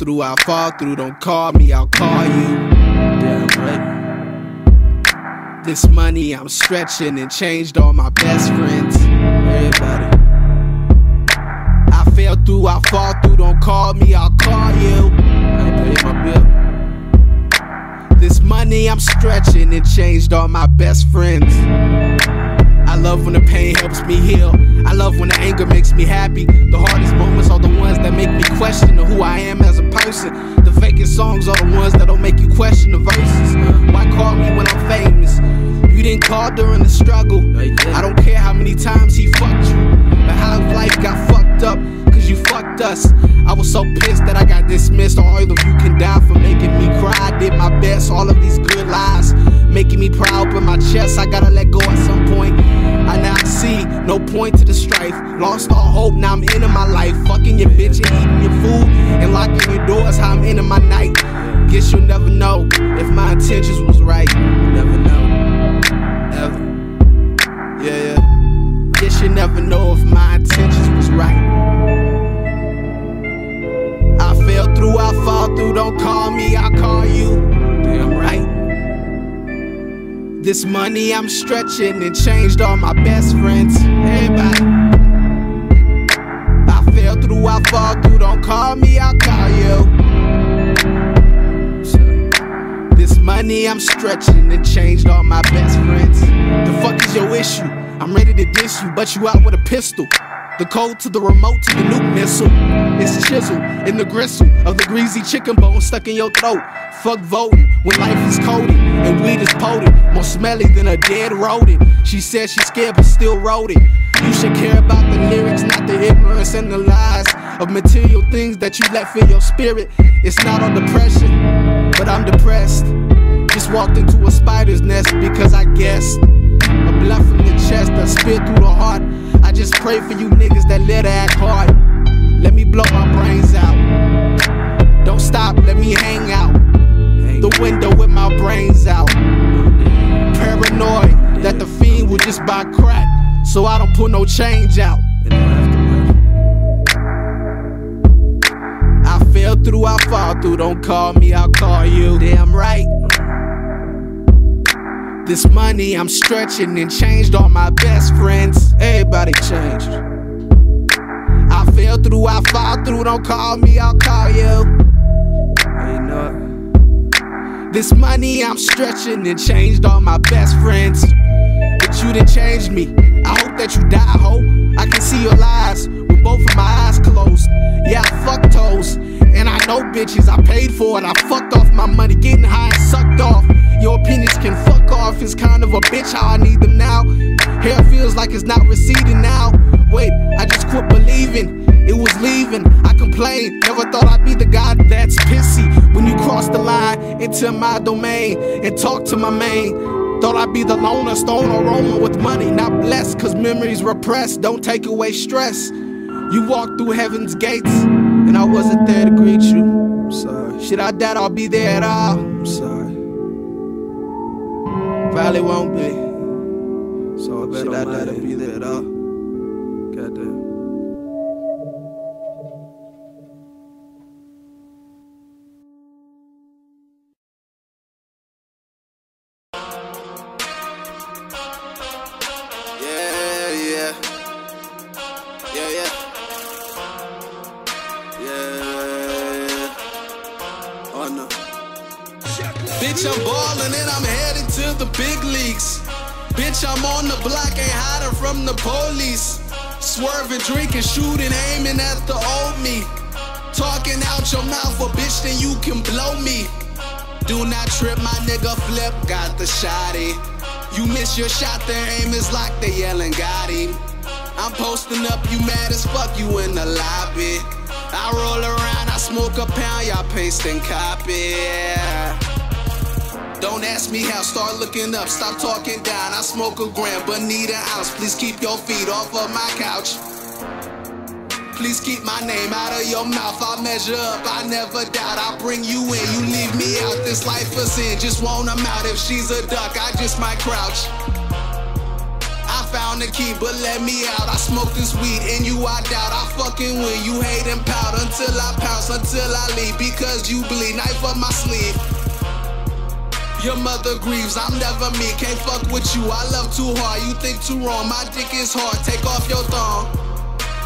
Through, I fall through. Don't call me, I'll call you. Damn right. This money I'm stretching and changed all my best friends. Everybody. I fell through, I fall through. Don't call me, I'll call you. I my bill. This money I'm stretching and changed all my best friends. I love when the pain helps me heal. I love when the anger makes me happy. The hardest moments are the ones that make me question who I am as a person. The fakest songs are the ones that don't make you question the verses. Why call me when I'm famous? Didn't during the struggle. I don't care how many times he fucked you, but how life got fucked up. Cause you fucked us. I was so pissed that I got dismissed. All of you can die for making me cry. I did my best. All of these good lies making me proud. But my chest, I gotta let go at some point. I now see no point to the strife. Lost all hope, now I'm into my life. Fucking your bitch and eating your food and locking your doors. How I'm into my night. Guess you'll never know if my intentions was right. Never know. You never know if my intentions was right. I fell through, I fall through. Don't call me, I'll call you. Damn right. This money I'm stretching and changed all my best friends. Everybody. I fell through, I fall through. Don't call me, I'll call you. This money I'm stretching and changed all my best friends. The fuck is your issue? I'm ready to diss you, but you out with a pistol. The code to the remote to the nuke missile. It's chisel in the gristle of the greasy chicken bone stuck in your throat. Fuck voting when life is coated and weed is potent. More smelly than a dead rodent. She said she's scared but still wrote it. You should care about the lyrics, not the ignorance and the lies of material things that you let fill your spirit. It's not on depression, but I'm depressed. Just walked into a spider's nest because I guessed. Blunt from the chest, a spit through the heart. I just pray for you niggas that let her act hard. Let me blow my brains out. Don't stop, let me hang out. The window with my brains out. Paranoid that the fiend will just buy crack. So I don't put no change out. I fell through, I fall through. Don't call me, I'll call you. Damn right. This money I'm stretching and changed all my best friends. Everybody changed. I fell through, I fall through. Don't call me, I'll call you. Know it. This money I'm stretching and changed all my best friends. But you done changed me. I hope that you die, ho. I can see your lies with both of my eyes closed. Yeah, I fucked toes. And I know bitches, I paid for it. I fucked off my money, getting high and sucked off. Your opinions can fuck off. It's kind of a bitch how I need them now. Hair feels like it's not receding now. Wait, I just quit believing. It was leaving. I complained. Never thought I'd be the guy that's pissy. When you cross the line into my domain and talk to my main. Thought I'd be the loner, stone or Roman with money. Not blessed, cause memories repressed. Don't take away stress. You walked through heaven's gates, and I wasn't there to greet you. I'm sorry. Should I doubt I'll be there at all? I'm sorry. Probably won't be. So I bet Should I doubt I'll be there at all? Goddamn. Yeah. Oh no. Bitch, I'm ballin' and I'm headed to the big leagues. Bitch, I'm on the block, ain't hiding from the police. Swerving, drinking, shooting, aiming at the old me. Talking out your mouth, a bitch, then you can blow me. Do not trip, my nigga flip, got the shotty. You miss your shot, their aim is like they yelling, got him. I'm posting up, you mad as fuck, you in the lobby. I roll around, I smoke a pound, y'all paste and copy. Don't ask me how, start looking up, stop talking down. I smoke a gram, but need an ounce. Please keep your feet off of my couch. Please keep my name out of your mouth. I'll measure up, I never doubt. I'll bring you in, you leave me out. This life is in, just want 'em out. If she's a duck, I just might crouch. Found the key, but let me out. I smoke this weed and you I doubt. I fucking win. You hate and pout until I pounce, until I leave. Because you bleed, knife up my sleeve. Your mother grieves, I'm never me, can't fuck with you. I love too hard, you think too wrong. My dick is hard, take off your thong.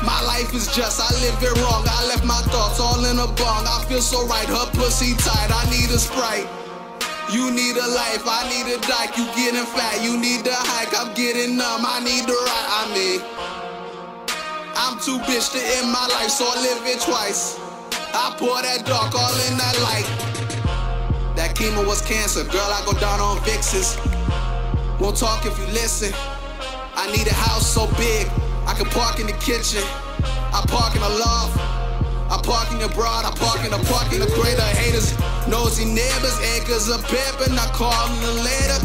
My life is just, I live it wrong. I left my thoughts all in a bong. I feel so right, her pussy tight. I need a sprite. You need a life, I need a dyke. You getting fat, you need a hike. I'm getting numb, I need to ride. I mean, I'm too bitch to end my life, so I live it twice. I pour that dark all in that light. That chemo was cancer, girl, I go down on Vixes. Won't talk if you listen. I need a house so big, I can park in the kitchen. I park in the loft. I park in the broad, I park in the park in the crater. Haters, nosy neighbors, acres of pepper, not calling them later.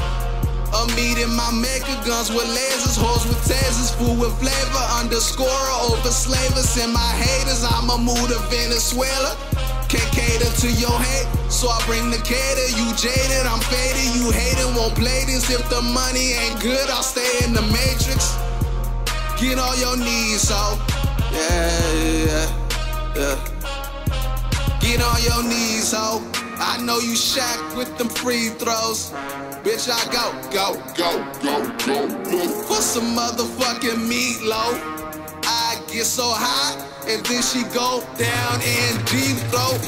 A meeting my maker guns with lasers, hoes with tasers, food with flavor, underscore over slavers and my haters. I'm a mood of Venezuela. Can't cater to your hate, so I bring the cater. You jaded, I'm faded. You hating, won't play this. If the money ain't good, I'll stay in the matrix. Get on your knees, so yeah, yeah, yeah. Get on your knees, ho. I know you shack with them free throws. Bitch, I go, go, go, go, go, go. For some motherfucking meatloaf. I get so high and then she go down and deep throat.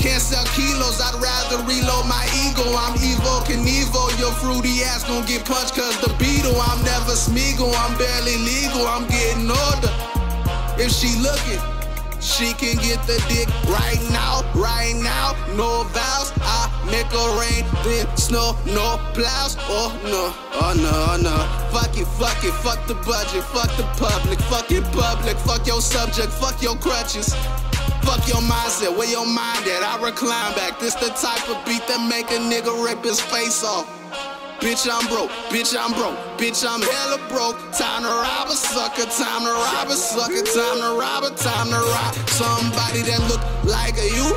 Can't sell kilos, I'd rather reload my ego. I'm Evel Knievel, your fruity ass gon' get punched cause the beetle. I'm never Smeagol, I'm barely legal, I'm getting older. If she looking, she can get the dick right now, right now. No vows, I make a rain, then snow, no plows. Oh no, oh no, oh no. Fuck it, fuck it, fuck the budget, fuck the public, fuck it public, fuck your subject, fuck your crutches. Fuck your mindset, where your mind at? I recline back. This the type of beat that make a nigga rip his face off. Bitch, I'm broke. Bitch, I'm broke. Bitch, I'm hella broke. Time to rob a sucker. Time to rob a sucker. Time to rob a. Time to rob somebody that look like a you.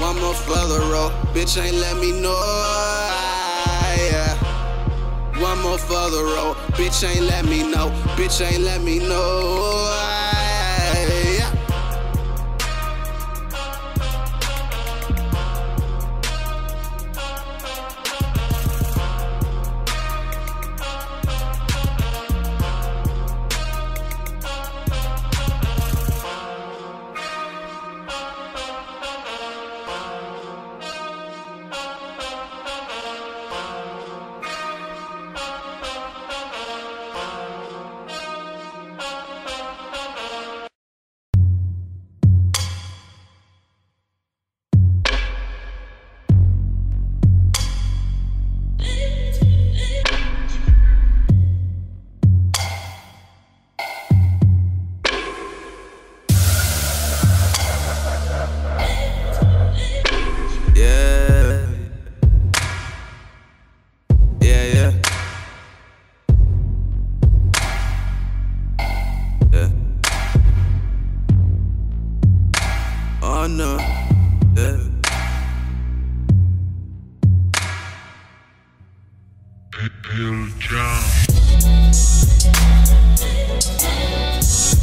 One more further roll. Bitch ain't let me know. Yeah. One more further roll. Bitch ain't let me know. Bitch ain't let me know.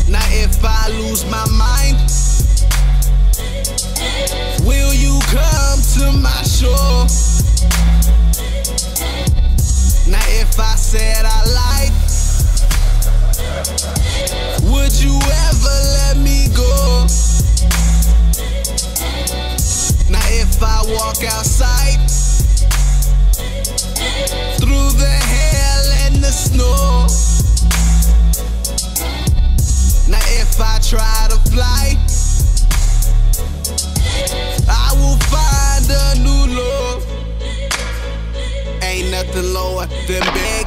Now if I lose my mind, will you come to my shore? Now if I said I lied, would you ever?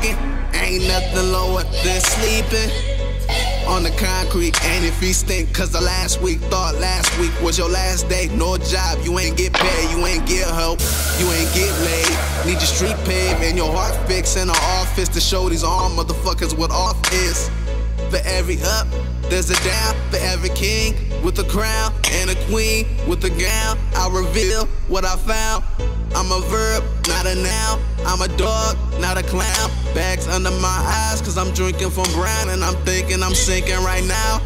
Ain't nothing lower than sleeping on the concrete. Ain't if he stink, cause the last week thought last week was your last day. No job, you ain't get paid, you ain't get help, you ain't get laid. Need your street paved and your heart fixed in an office to show these arm motherfuckers what off is. For every up, there's a down. For every king with a crown and a queen with a gown, I reveal what I found. I'm a verb, not a noun. I'm a dog, not a clown. Bags under my eyes, cause I'm drinking from brown and I'm thinking I'm sinking right now.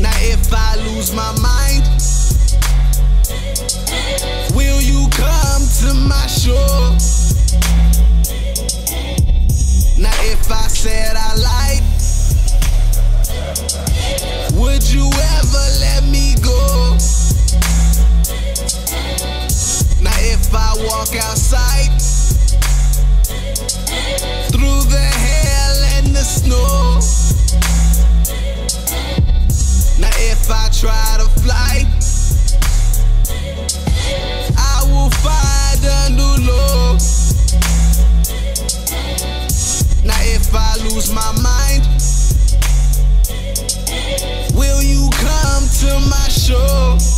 Now, if I lose my mind, will you come to my shore? Now, if I said I lied, would you ever let if I walk outside through the hell and the snow, now if I try to fly, I will find a new low. Now if I lose my mind, will you come to my show?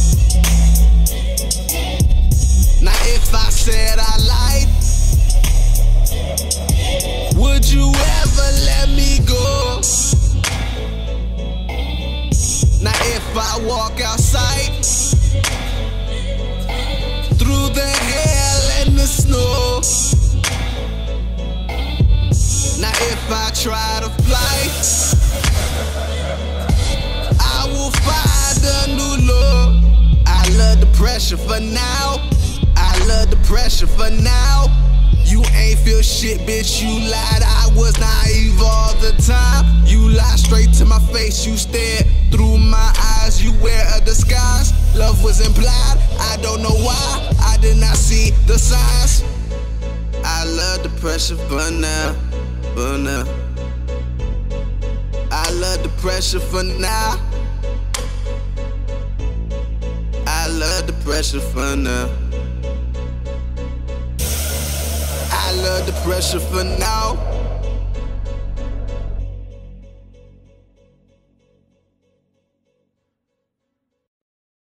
Pressure for now. I love the pressure for now. You ain't feel shit, bitch. You lied. I was naive all the time. You lied straight to my face. You stared through my eyes. You wear a disguise. Love was implied. I don't know why. I did not see the signs. I love the pressure for now. For now. I love the pressure for now. Love the pressure for now. I love the pressure for now.